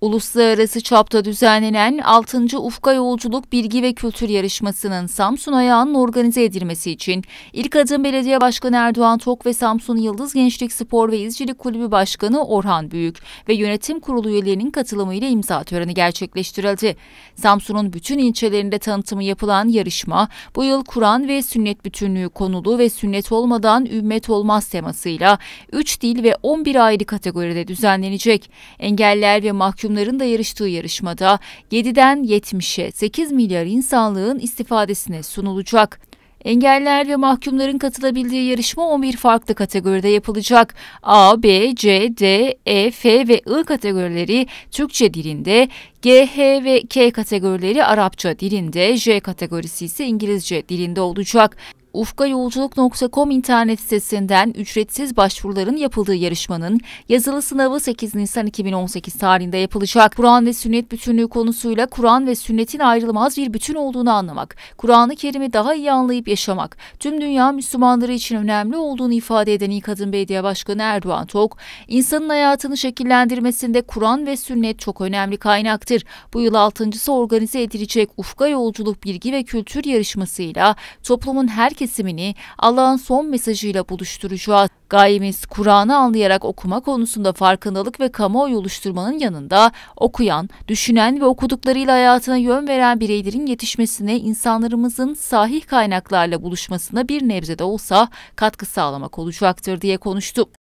Uluslararası çapta düzenlenen 6. Ufka Yolculuk Bilgi ve Kültür Yarışması'nın Samsun ayağının organize edilmesi için İlk Adım Belediye Başkanı Erdoğan Tok ve Samsun Yıldız Gençlik Spor ve İzcilik Kulübü Başkanı Orhan Büyük ve yönetim kurulu üyelerinin katılımıyla imza töreni gerçekleştirildi. Samsun'un bütün ilçelerinde tanıtımı yapılan yarışma bu yıl Kur'an ve sünnet bütünlüğü konulu ve sünnet olmadan ümmet olmaz temasıyla 3 dil ve 11 ayrı kategoride düzenlenecek. Engeller ve mahkum mahkumların da yarıştığı yarışmada 7'den 70'e 8 milyar insanlığın istifadesine sunulacak. Engeller ve mahkumların katılabildiği yarışma 11 farklı kategoride yapılacak. A, B, C, D, E, F ve I kategorileri Türkçe dilinde, G, H ve K kategorileri Arapça dilinde, J kategorisi ise İngilizce dilinde olacak ufkayolculuk.com internet sitesinden ücretsiz başvuruların yapıldığı yarışmanın yazılı sınavı 8 Nisan 2018 tarihinde yapılacak. Kur'an ve sünnet bütünlüğü konusuyla Kur'an ve sünnetin ayrılmaz bir bütün olduğunu anlamak, Kur'an-ı Kerim'i daha iyi anlayıp yaşamak, tüm dünya Müslümanları için önemli olduğunu ifade eden İlk Adım Belediye Başkanı Erdoğan Tok, insanın hayatını şekillendirmesinde Kur'an ve sünnet çok önemli kaynaktır. Bu yıl altıncısı organize edilecek Ufka Yolculuk Bilgi ve Kültür yarışmasıyla toplumun her kesimini Allah'ın son mesajıyla buluşturacağız. Gayemiz Kur'an'ı anlayarak okuma konusunda farkındalık ve kamuoyu oluşturmanın yanında okuyan, düşünen ve okuduklarıyla hayatına yön veren bireylerin yetişmesine insanlarımızın sahih kaynaklarla buluşmasına bir nebze de olsa katkı sağlamak olacaktır diye konuştu.